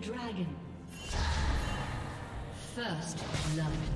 Dragon. First blood.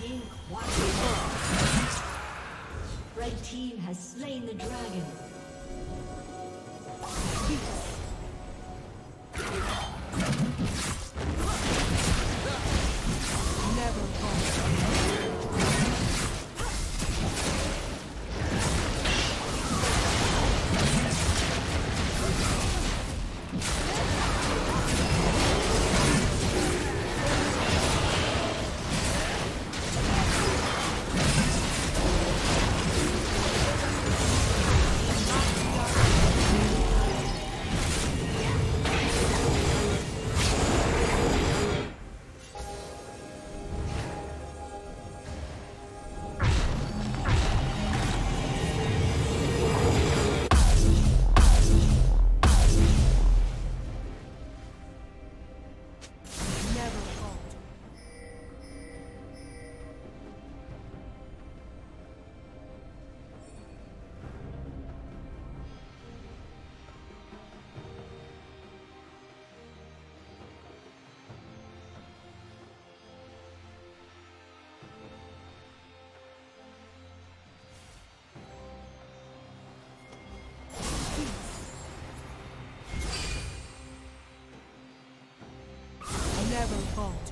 team Red team has slain the dragon. Peace. Double Fold.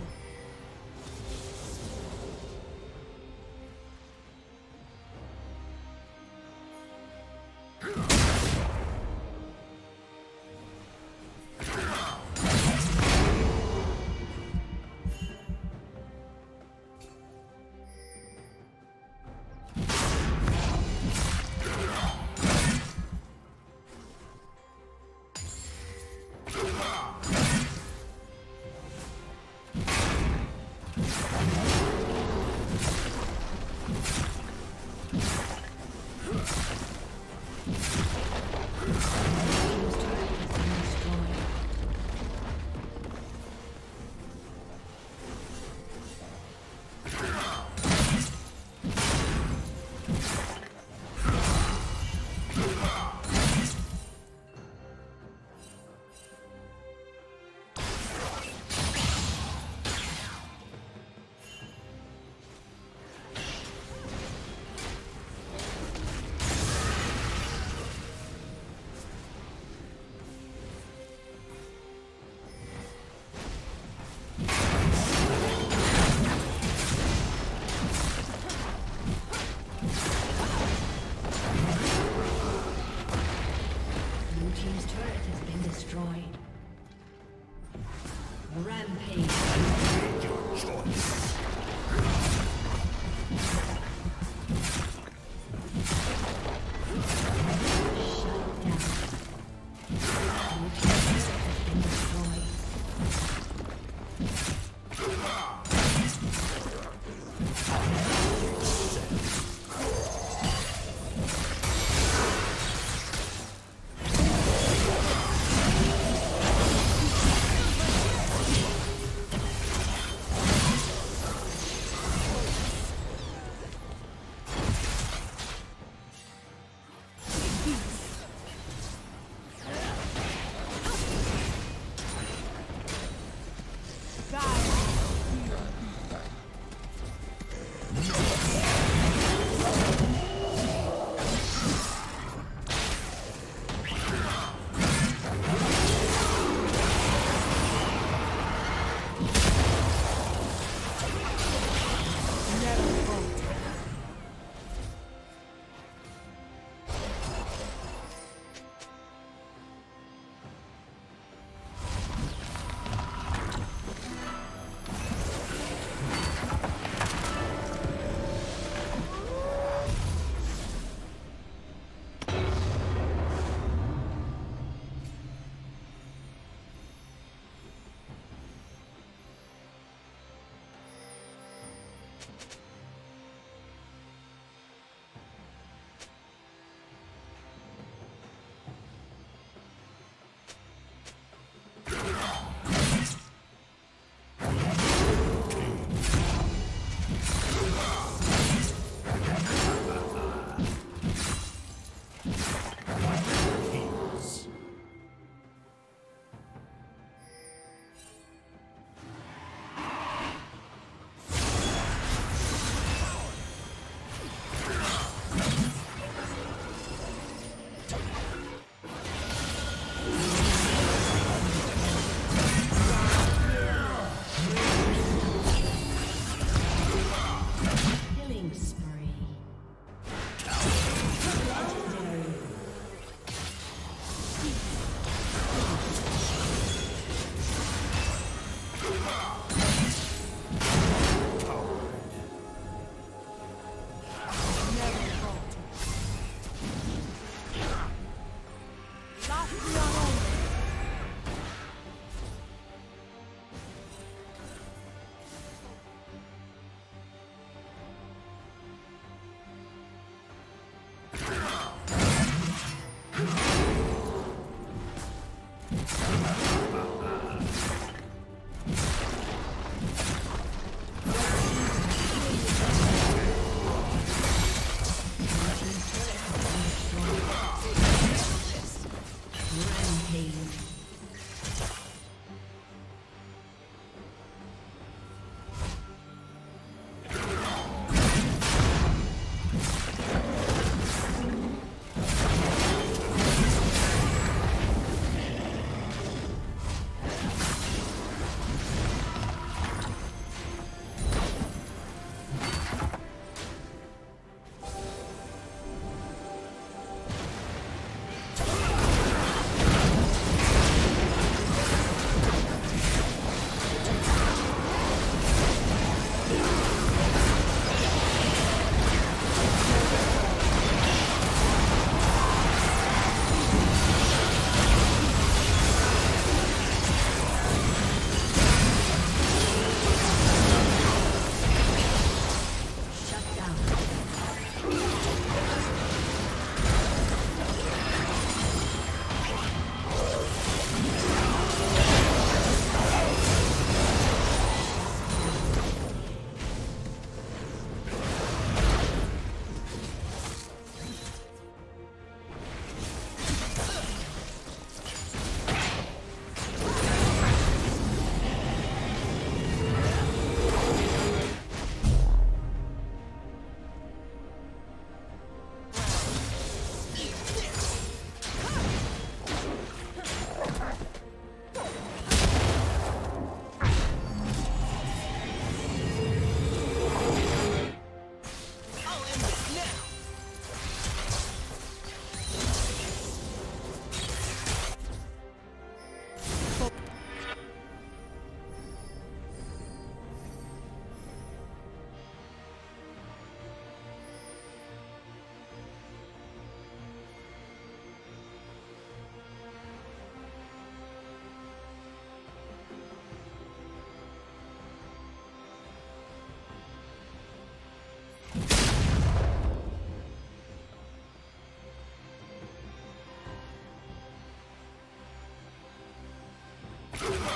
Come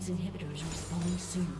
Team's inhibitors respawning soon.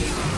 Thank you.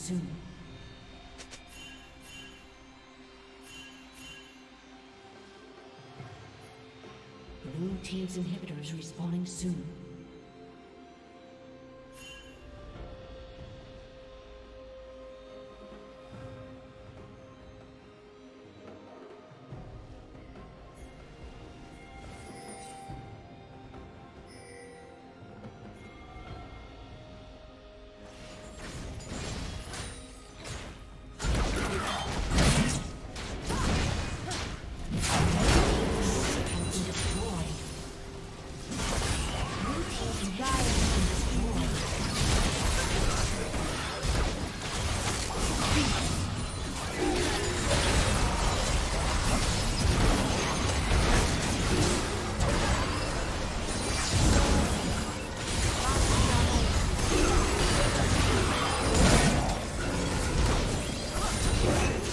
Soon. Blue Team's inhibitors respawning soon. Right.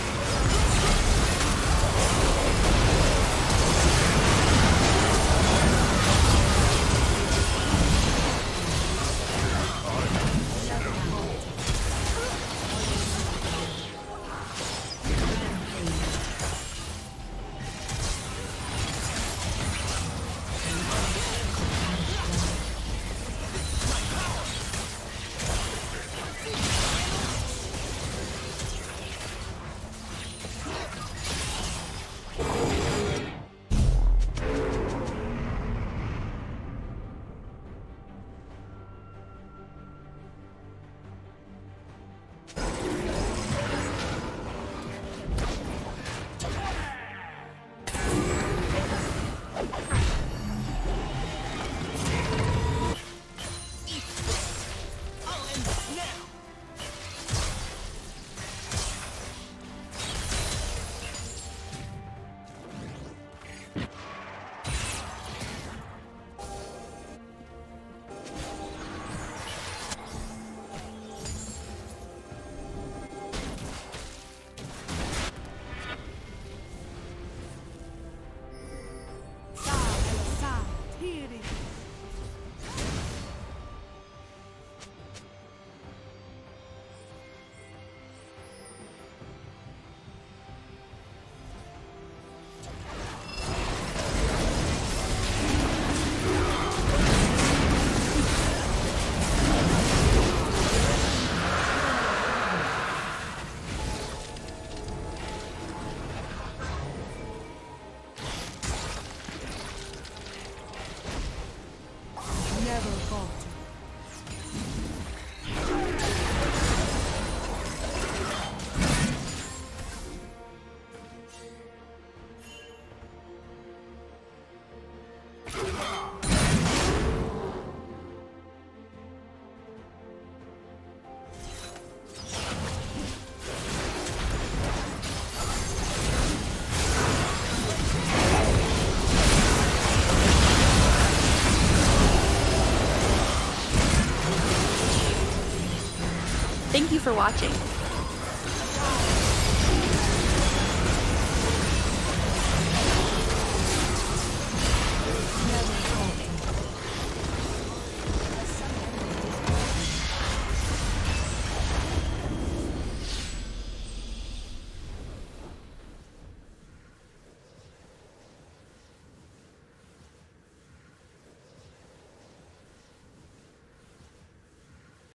For watching.